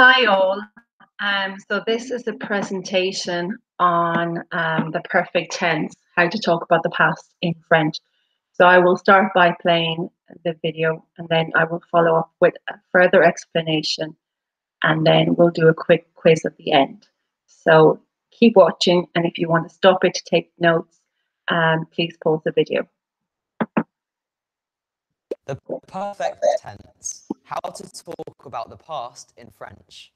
Hi all. Um, so this is a presentation on um, the perfect tense, how to talk about the past in French. So I will start by playing the video and then I will follow up with a further explanation and then we'll do a quick quiz at the end. So keep watching and if you want to stop it to take notes, um, please pause the video. The perfect tense. How to talk about the past in French.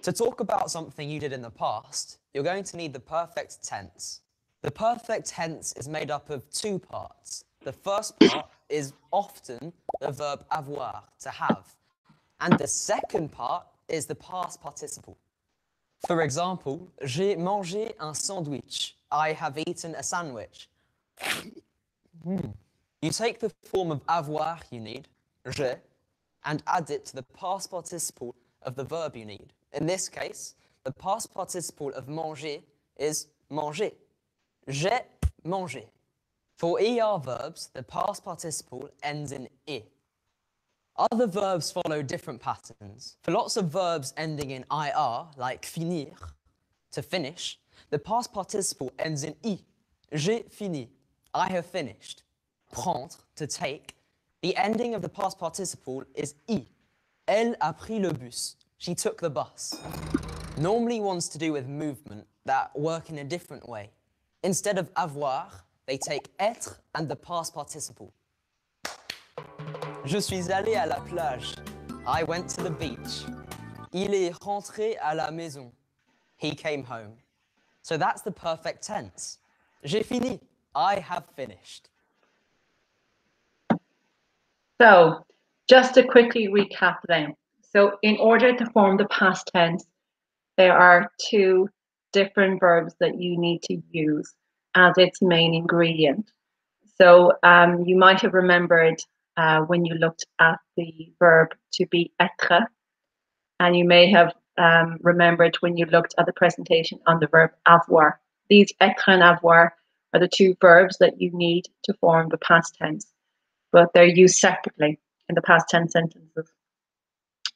To talk about something you did in the past, you're going to need the perfect tense. The perfect tense is made up of two parts. The first part is often the verb avoir, to have. And the second part is the past participle. For example, j'ai mangé un sandwich. I have eaten a sandwich. Hmm. You take the form of avoir you need, je, and add it to the past participle of the verb you need. In this case, the past participle of manger is manger. J'ai mangé. For ER verbs, the past participle ends in I. Other verbs follow different patterns. For lots of verbs ending in IR, like finir, to finish, the past participle ends in I. J'ai fini. I have finished. Prendre, to take. The ending of the past participle is I. Elle a pris le bus. She took the bus. Normally ones to do with movement that work in a different way. Instead of avoir, they take être and the past participle. Je suis allé à la plage. I went to the beach. Il est rentré à la maison. He came home. So that's the perfect tense. J'ai fini. I have finished. So just to quickly recap then. So in order to form the past tense, there are two different verbs that you need to use as its main ingredient. So um, you might have remembered uh, when you looked at the verb to be être, and you may have um, remembered when you looked at the presentation on the verb avoir. These être and avoir are the two verbs that you need to form the past tense, but they're used separately in the past tense sentences.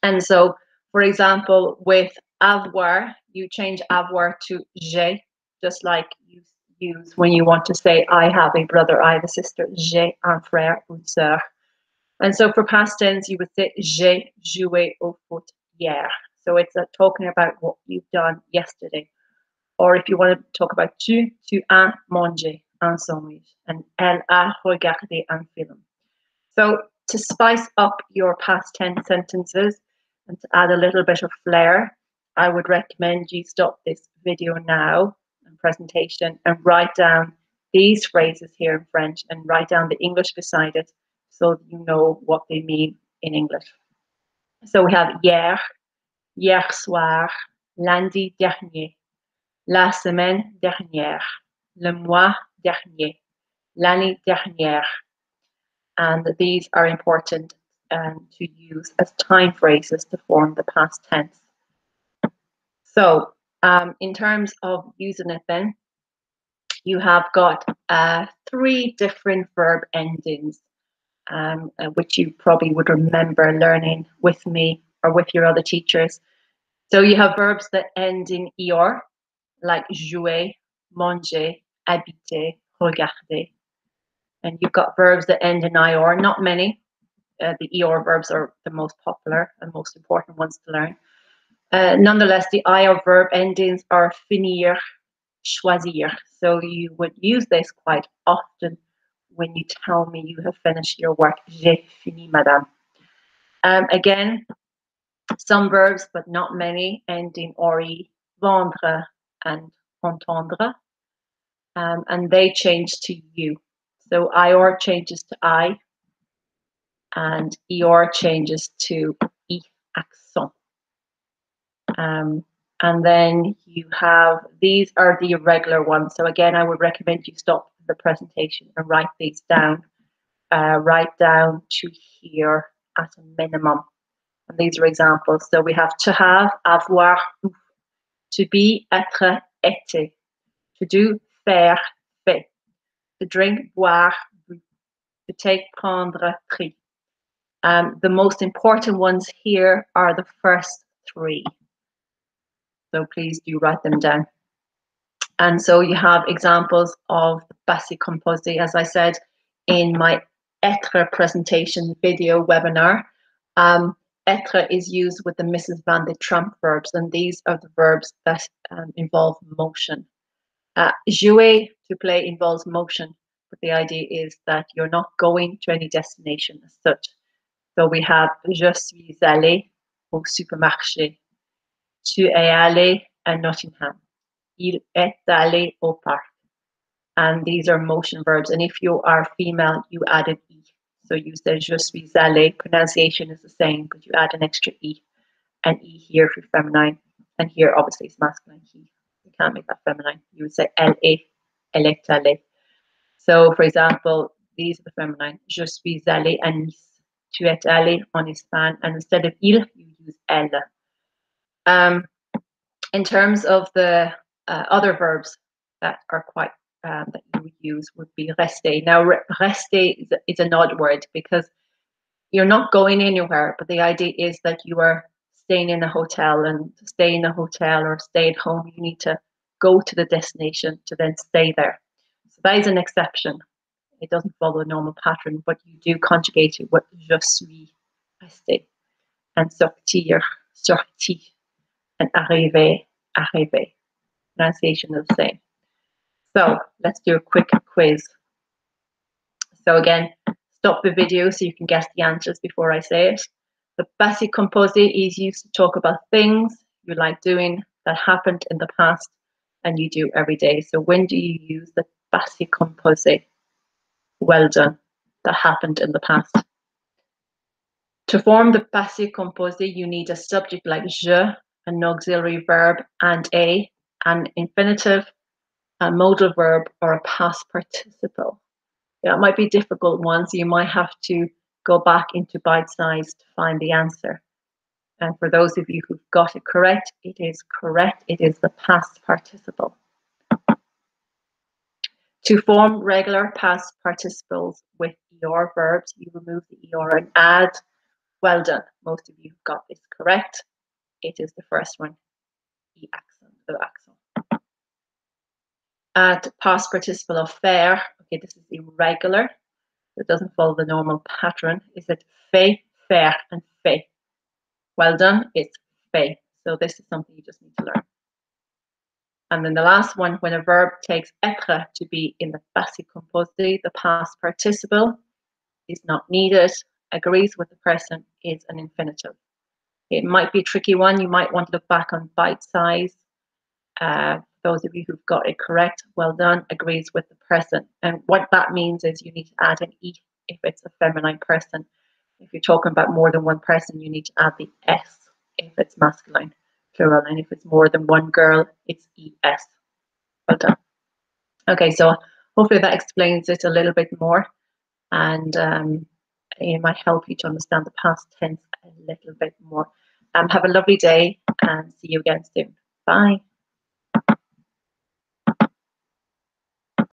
And so, for example, with avoir, you change avoir to j'ai, just like you use when you want to say, I have a brother, I have a sister, j'ai un frère, une sœur. And so for past tense, you would say, j'ai joué au foot hier. So it's uh, talking about what you've done yesterday. Or if you want to talk about tu, tu as mangé un sandwich. And elle a regardé un film. So to spice up your past tense sentences and to add a little bit of flair, I would recommend you stop this video now and presentation and write down these phrases here in French and write down the English beside it so you know what they mean in English. So we have hier, hier soir, lundi dernier, la semaine dernière, le mois dernier, l'année dernière. And these are important um, to use as time phrases to form the past tense. So um, in terms of using it then, you have got uh, three different verb endings, um, uh, which you probably would remember learning with me or with your other teachers. So you have verbs that end in er, like jouer, manger, habiter, regarder. And you've got verbs that end in IR, not many. Uh, the ER verbs are the most popular and most important ones to learn. Uh, nonetheless, the IR verb endings are finir, choisir. So you would use this quite often when you tell me you have finished your work. J'ai fini, madame. Um, again, some verbs, but not many, end in RE, vendre, and entendre. Um, and they change to you. So IR changes to I, and ER changes to E accent. Um, and then you have, these are the irregular ones. So again, I would recommend you stop the presentation and write these down. Uh, write down to here at a minimum. And these are examples. So we have to have, avoir, to be, être, été, to do, faire, drink, boire, to take, prendre, pris. Um, the most important ones here are the first three. So please do write them down. And so you have examples of passé composé, as I said, in my être presentation video webinar. Um, être is used with the Mrs. Vandertramp verbs, and these are the verbs that um, involve motion. Uh, jouer, to play, involves motion, but the idea is that you're not going to any destination as such. So we have je suis allé au supermarché. Tu es allé à Nottingham. Il est allé au parc. And these are motion verbs. And if you are female, you add an e. So you say je suis allé. Pronunciation is the same, but you add an extra e. An e here for feminine. And here, obviously, it's masculine. He. You can't make that feminine. You would say elle est. Elle est. So, for example, these are the feminine. Je suis allé à Nice. Tu es allé en Espagne. And instead of il, you use elle. Um, in terms of the uh, other verbs that are quite um, that you would use would be rester. Now, rester is, is an odd word because you're not going anywhere, but the idea is that you are staying in a hotel and stay in a hotel or stay at home, you need to go to the destination to then stay there. So that is an exception. It doesn't follow a normal pattern, but you do conjugate it with je suis resté and sortir, sorti, and arriver, arriver. Pronunciation is the same. So let's do a quick quiz. So again, stop the video so you can guess the answers before I say it. The passé composé is used to talk about things you like doing that happened in the past and you do every day. So when do you use the passé composé? Well done. That happened in the past. To form the passé composé, you need a subject like je, an auxiliary verb, and a, an infinitive, a modal verb, or a past participle. Yeah, it might be difficult ones. You might have to go back into Bitesize to find the answer. And for those of you who've got it correct, it is correct. It is the past participle. To form regular past participles with ER verbs, you remove the ER and add. Well done. Most of you have got this correct. It is the first one, E accent, the accent. Add past participle of faire. Okay, this is irregular. It doesn't follow the normal pattern. Is it fait, faire, and? Well done. It's fait. So this is something you just need to learn. And then the last one, when a verb takes être to be in the passé composé, the past participle is not needed, agrees with the present, is an infinitive. It might be a tricky one. You might want to look back on Bitesize. Uh, those of you who've got it correct, well done, agrees with the present. And what that means is you need to add an E if it's a feminine person. If you're talking about more than one person, you need to add the S if it's masculine plural. And if it's more than one girl, it's ES. Well done. Okay, so hopefully that explains it a little bit more and um, it might help you to understand the past tense a little bit more. Um, have a lovely day and see you again soon. Bye.